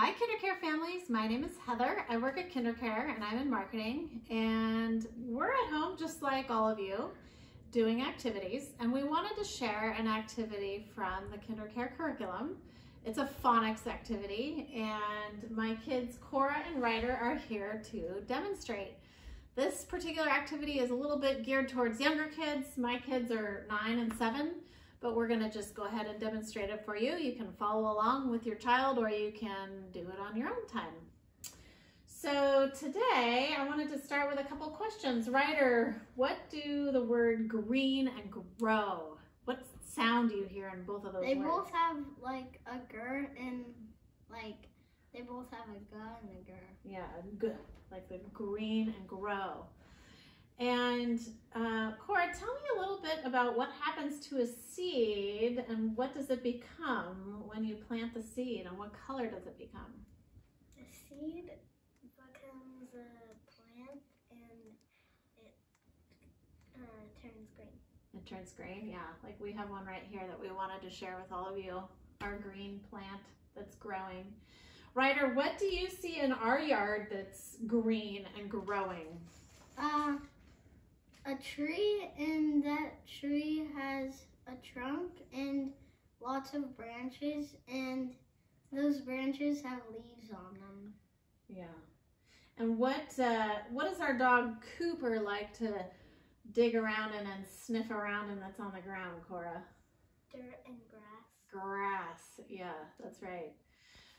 Hi KinderCare families, my name is Heather. I work at KinderCare and I'm in marketing and we're at home just like all of you doing activities and we wanted to share an activity from the KinderCare curriculum. It's a phonics activity and my kids Cora and Ryder are here to demonstrate. This particular activity is a little bit geared towards younger kids. My kids are nine and seven but we're gonna just go ahead and demonstrate it for you. You can follow along with your child or you can do it on your own time. So today I wanted to start with a couple questions. Ryder, what do the word green and grow? What sound do you hear in both of those words? They words? both have like a gur and like they both have a a g and a gur. Yeah, good, like the green and grow. And uh, Cora, tell me a little bit about what happens to a seed and what does it become when you plant the seed and what color does it become? The seed becomes a plant and it uh, turns green. It turns green, yeah. Like we have one right here that we wanted to share with all of you, our green plant that's growing. Ryder, what do you see in our yard that's green and growing? Uh, a tree and that tree has a trunk and lots of branches and those branches have leaves on them. Yeah. And what uh, what does our dog Cooper like to dig around in and sniff around in that's on the ground, Cora? Dirt and grass. Grass. Yeah, that's right.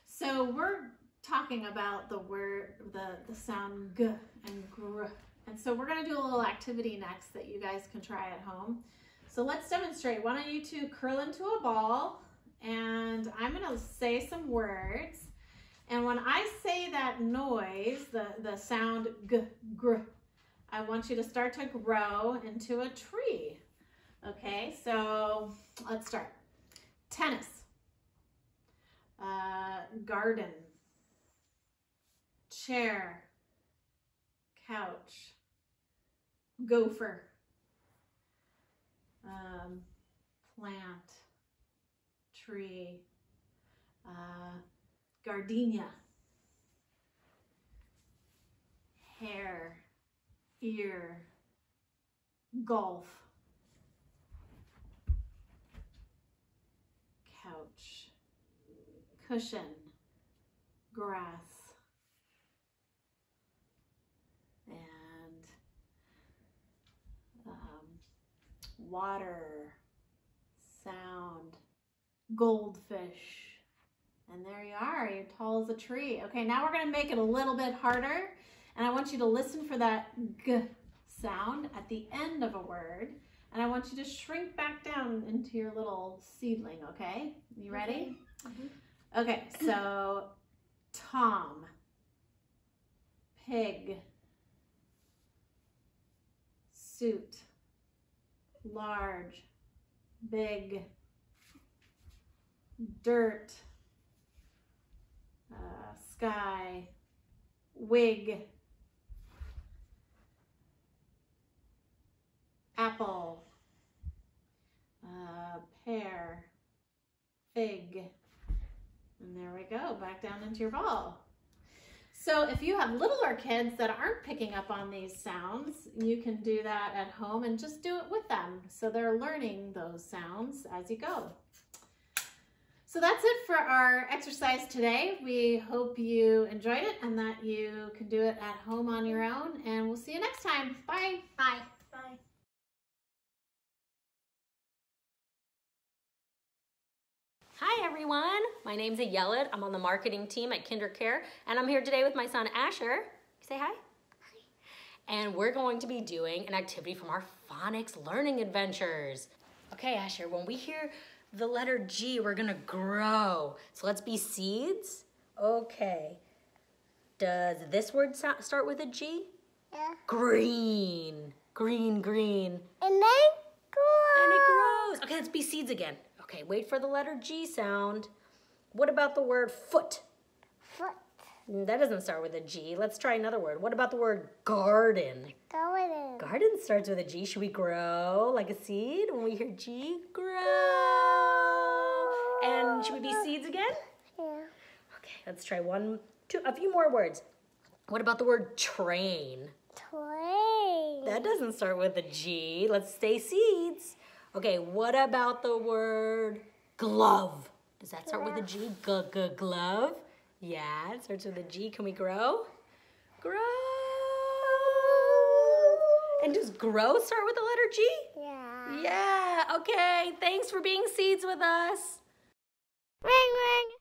So we're talking about the word the the sound g and gr. And so we're going to do a little activity next that you guys can try at home. So let's demonstrate. Why don't you two curl into a ball and I'm going to say some words. And when I say that noise, the, the sound g, gr, I want you to start to grow into a tree. Okay, so let's start. Tennis, uh, garden, chair, couch, gopher, um, plant, tree, uh, gardenia, hair, ear, golf, couch, cushion, grass, and um, water, sound, goldfish. And there you are, you're tall as a tree. Okay, now we're gonna make it a little bit harder. And I want you to listen for that g sound at the end of a word. And I want you to shrink back down into your little seedling, okay? You ready? Mhm. Okay, so Tom, pig, suit, large, big, dirt, uh, sky, wig, apple, uh, pear, fig, and there we go, back down into your ball. So if you have littler kids that aren't picking up on these sounds, you can do that at home and just do it with them. So they're learning those sounds as you go. So that's it for our exercise today. We hope you enjoyed it and that you can do it at home on your own. And we'll see you next time. Bye. Bye. Hi everyone, my name's Ayelet. I'm on the marketing team at KinderCare and I'm here today with my son Asher. Say hi. Hi. And we're going to be doing an activity from our phonics learning adventures. Okay Asher, when we hear the letter G, we're gonna grow. So let's be seeds. Okay. Does this word start with a G? Yeah. Green. Green, green. And then grows. And it grows. Okay, let's be seeds again. Okay, wait for the letter G sound. What about the word foot? Foot. Mm, That doesn't start with a G. Let's try another word. What about the word garden? Garden. Garden starts with a G. Should we grow like a seed when we hear G? Grow. And should we be seeds again? Yeah. Okay, let's try one, two, a few more words. What about the word train? Train. That doesn't start with a G. Let's say seeds. Okay, what about the word glove? Does that start with a G? G g glove. Yeah, it starts with a G. Can we grow? Grow. And does grow start with the letter G? Yeah. Yeah. Okay. Thanks for being seeds with us. Ring ring.